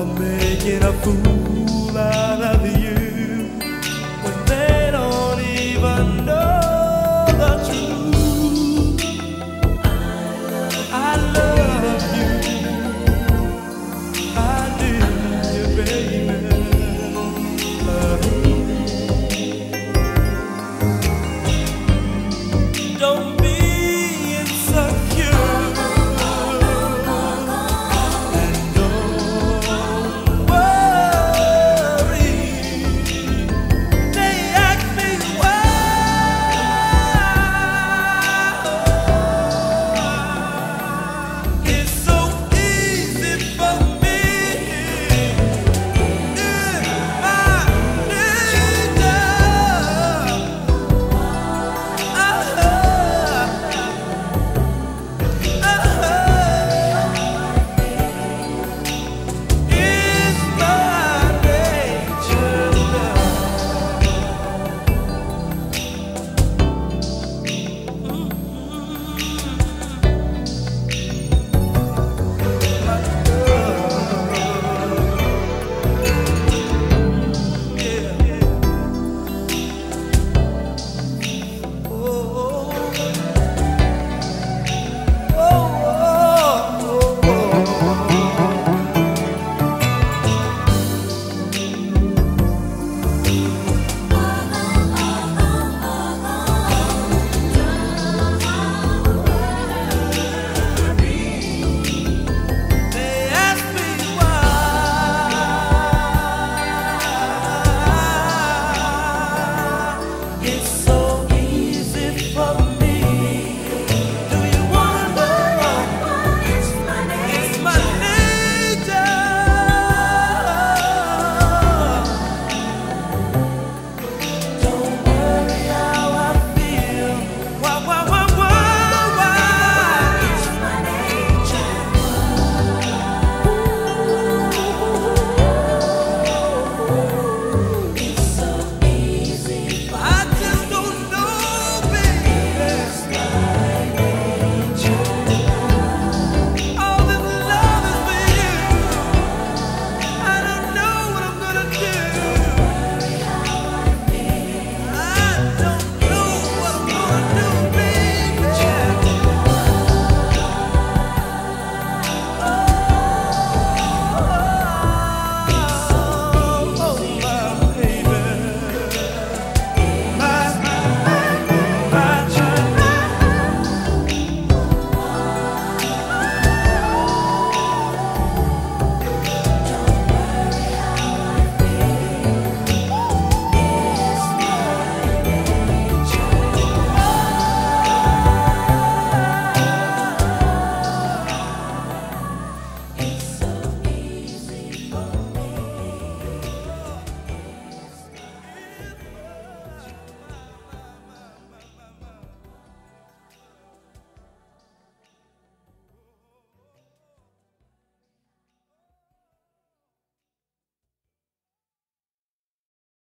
papel era fulana de